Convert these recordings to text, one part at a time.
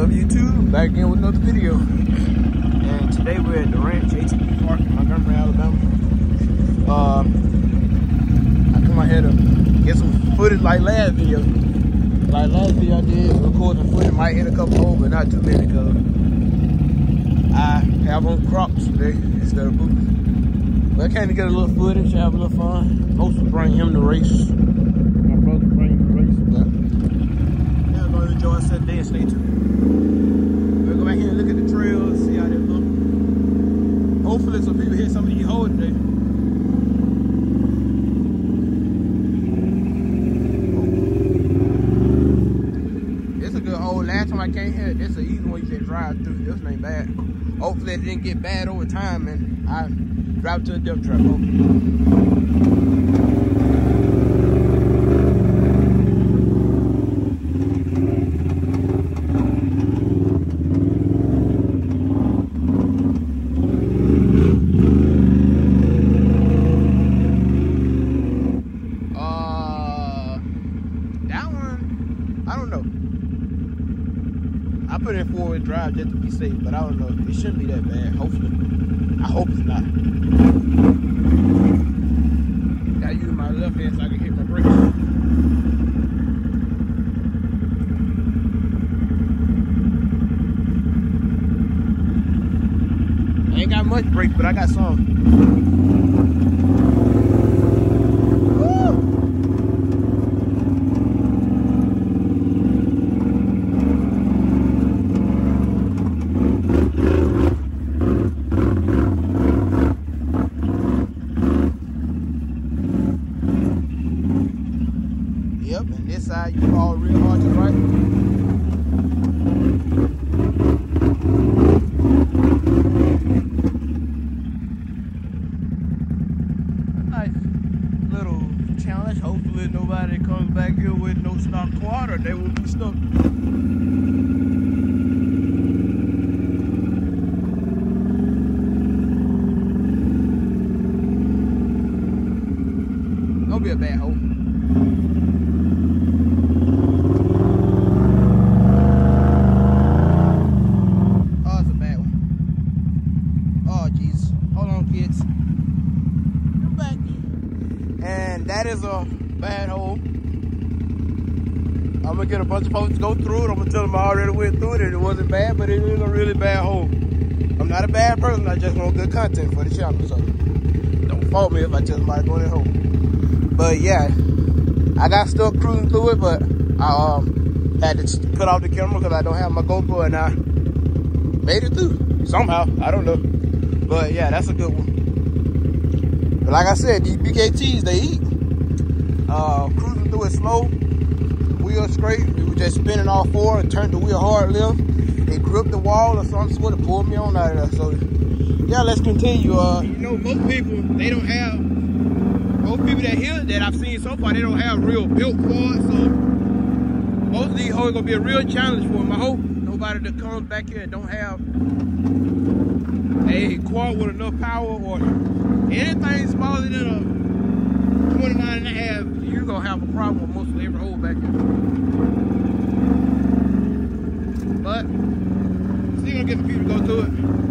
up YouTube? Back again with another video. And today we're at the ranch, ATV Park in Montgomery, Alabama. Um, I come out here to get some footage like last video. Like last video I did, recording footage, might hit a couple but not too many because I have on Crocs today instead of boots. But I came to get a little footage, have a little fun. Hopefully bring him to race. My brother bring him to race, but yeah, I'm gonna enjoy Saturday and stay tuned. We'll go back here and look at the trails, see how they look. Hopefully some people hit some of these holes today. It's a good hole. Last time I came here, this is an easy one you just drive through. This ain't bad. Hopefully it didn't get bad over time and I drive to a dump truck. Hopefully. Uh, that one, I don't know. I put in four wheel drive just to be safe, but I don't know. It shouldn't be that bad. Hopefully, I hope it's not. Gotta use my left hand so I can hit my brakes. I ain't got much brake, but I got some. And this side you fall real hard to the right. Nice little challenge. Hopefully nobody comes back here with no stock water. They will be stuck. Gonna be a bad hole. Oh, it's a bad one. Oh, jeez. Hold on, kids. Come back. And that is a bad hole. I'm gonna get a bunch of folks to go through it. I'm gonna tell them I already went through it and it wasn't bad, but it is a really bad hole. I'm not a bad person. I just want good content for the channel. So don't fault me if I tell somebody go in that hole. But yeah, I got stuck cruising through it, but I um, had to cut off the camera because I don't have my GoPro and I made it through somehow. I don't know. But yeah, that's a good one. But like I said, these BKTs, they eat. Uh, cruising through it slow, wheel straight. We were just spinning all four and turned the wheel hard left. It gripped the wall or something sort of pulled me on out of there. So yeah, let's continue. Uh, you know, most people, they don't have, most people that here that I've seen so far, they don't have real built quads. So most of these hoes gonna be a real challenge for them. I hope nobody that comes back here don't have a quad with enough power or anything smaller than a 29 and a half, gonna have a problem with most of every hole back here. But still gonna get the people to go through it.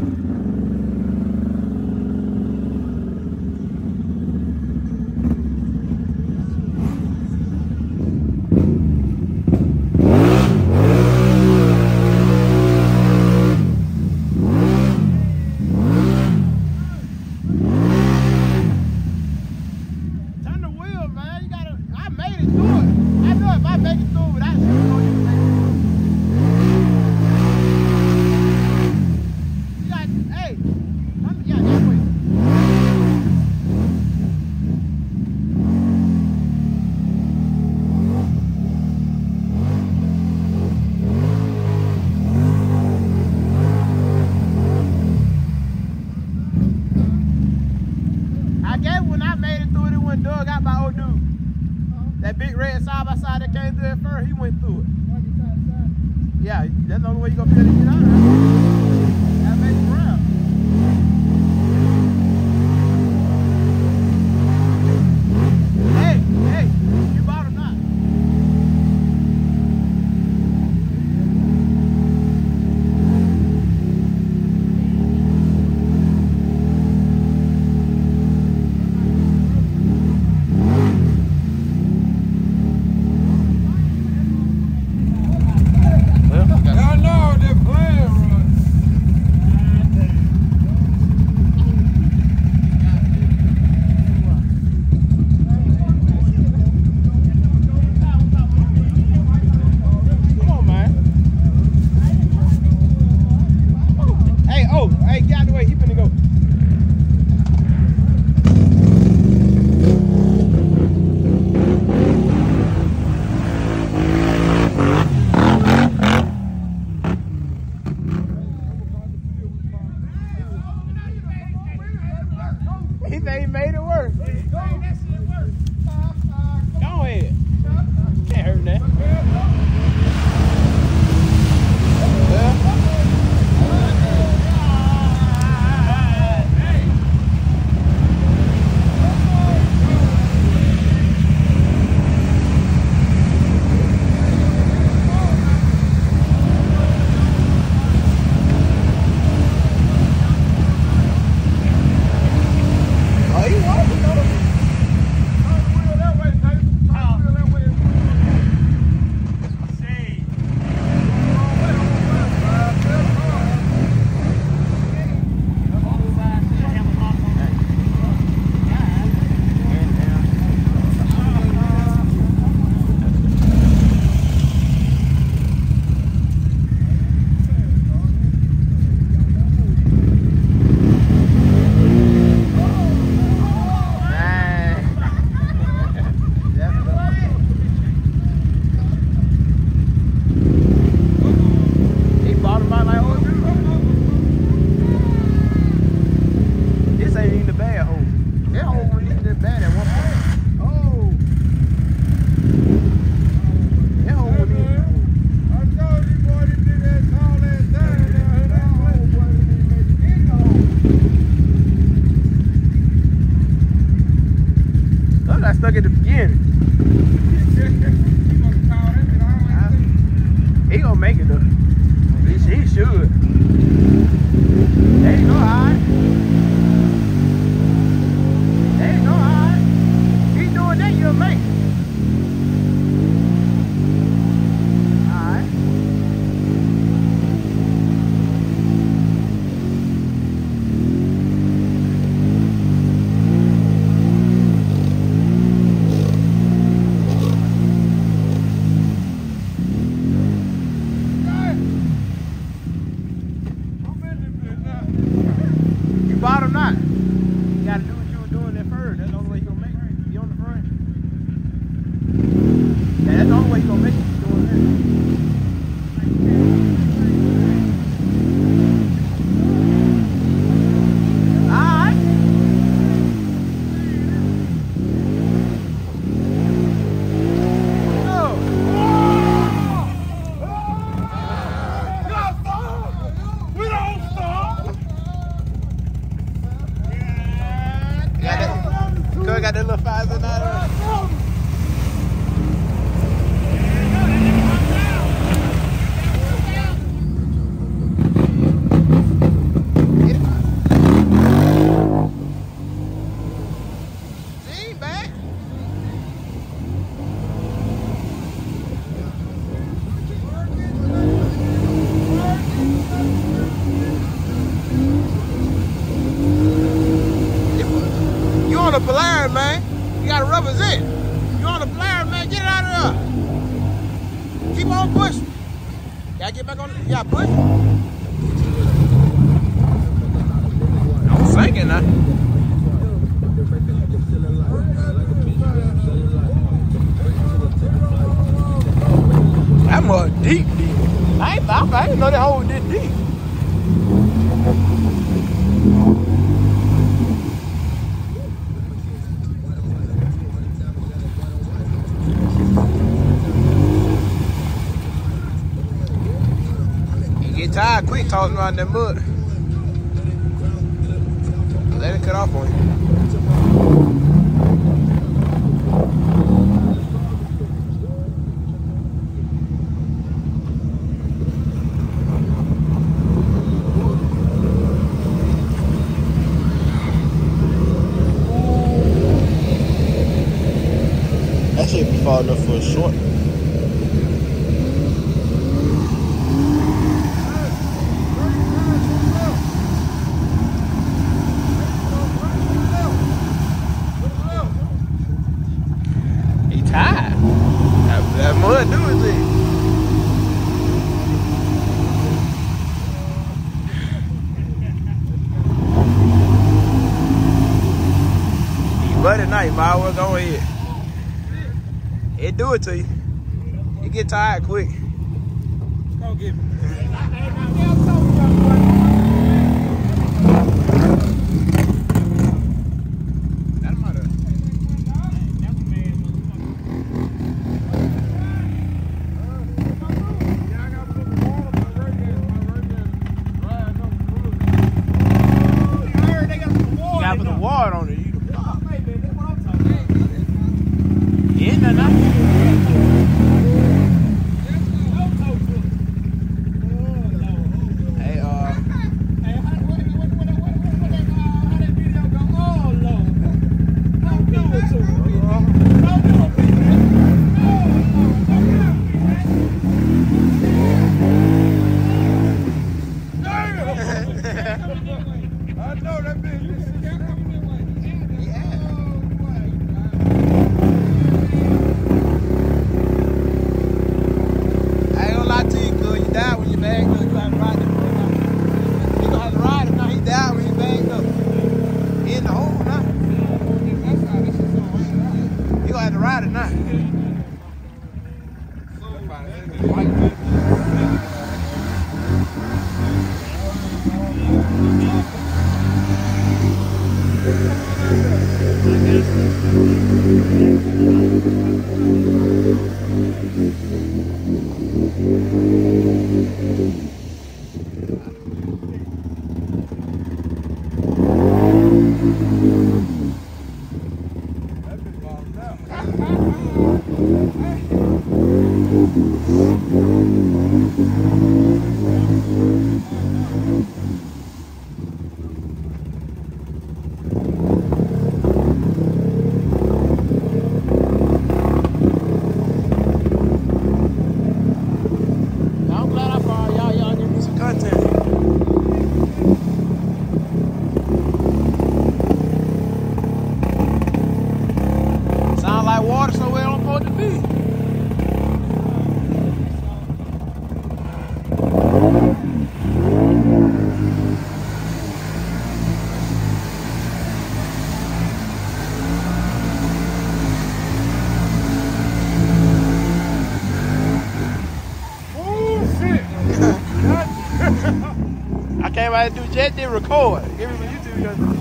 make it though. He, he should. There you go, high. There you go, high. Keep doing that, you'll make it. I, I didn't know that hole was this deep. You get tired quick tossing around that mud. Let it cut off on you. far enough for a short. He tied. That, mud at night, my work on here do it to you. You get tired quick. Go get me. ride at night. I do jet, they record. Give me YouTube.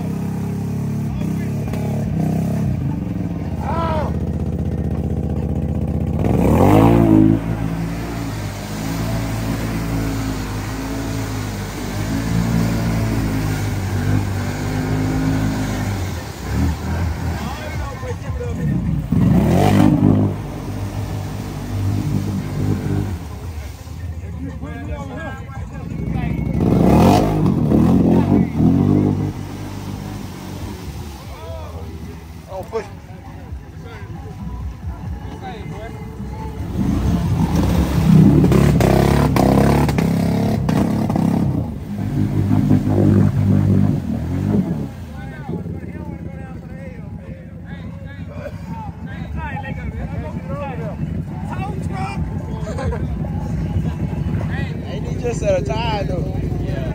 just set a tire though. Yeah.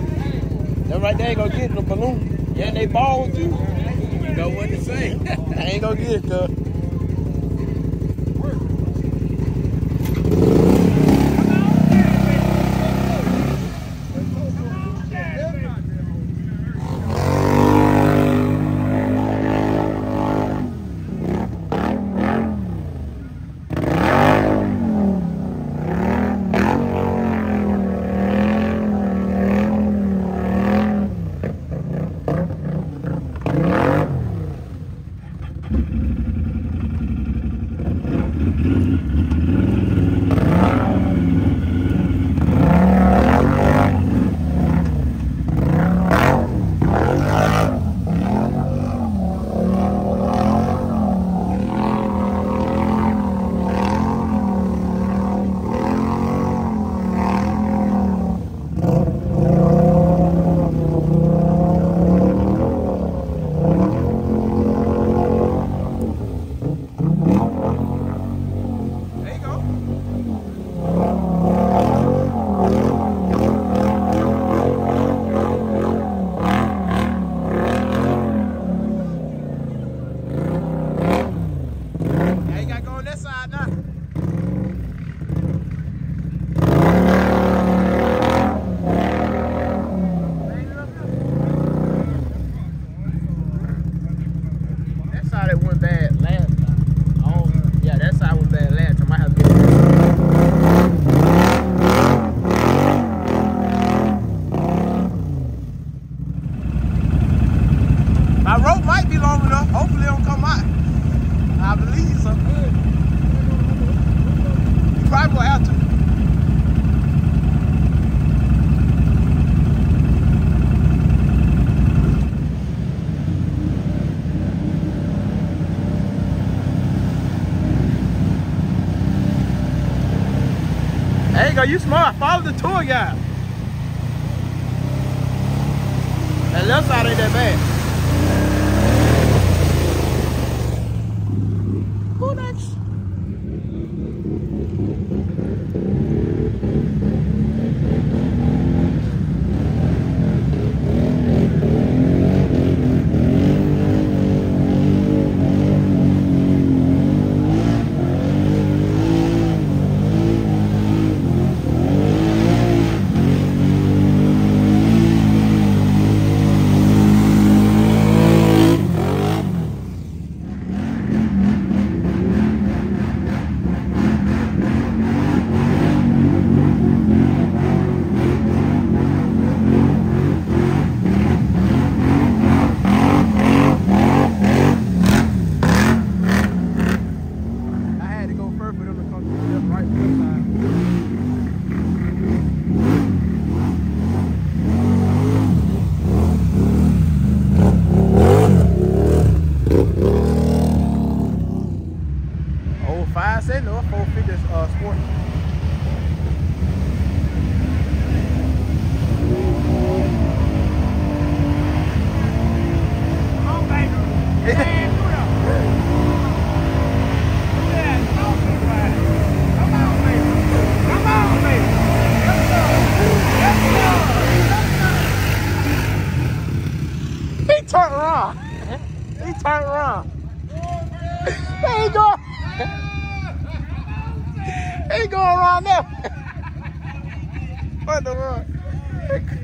That right there ain't gonna get the balloon. Yeah, and they ball too. You know what to say. I ain't gonna get it, cuz. Go. You smart. Follow the tour guide. That left side ain't that bad. Who next? I had to go first for them to come to the left, right, left side. Oh, five cent or four figures uh sport. Come on, baby. Hey, do that. Do that. Come on, baby. Come on, baby. Come on, baby. Let's go. Let's go. He turned around. He turned around. He ain't going. He ain't going around there. What the fuck?